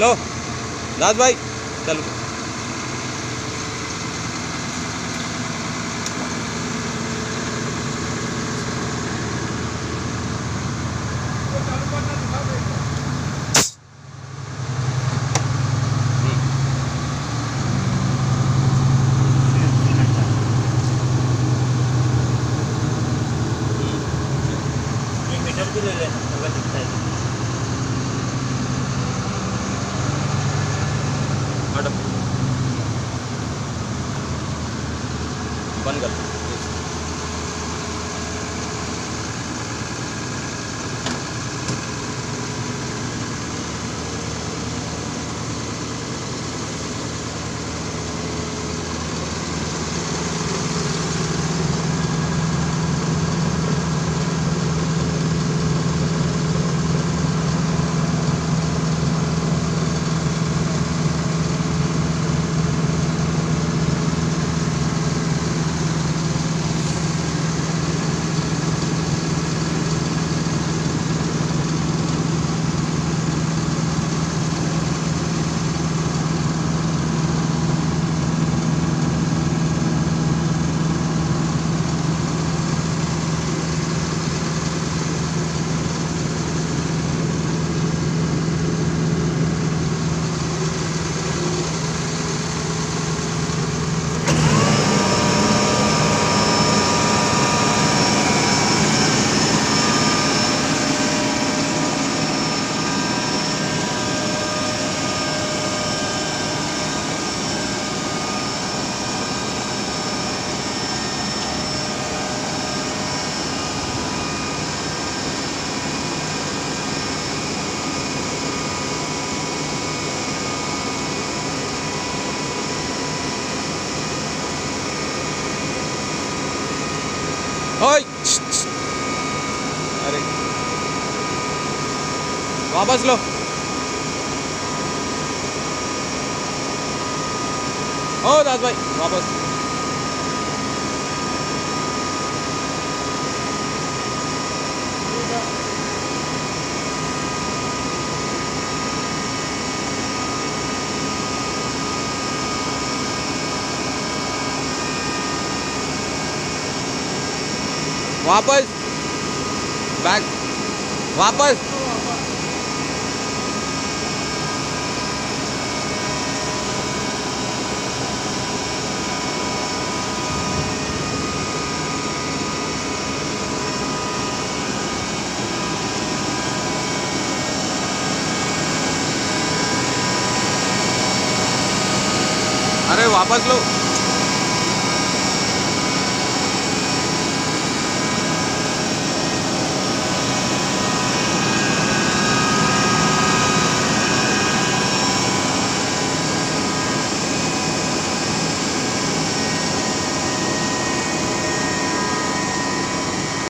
लो। दास भाई चलो। ले लेना अगर दिखता है बंद कर ओए अरे। वापस लो। ओ दास भाई वापस। वापस। बैक वापस। अरे वापस लो।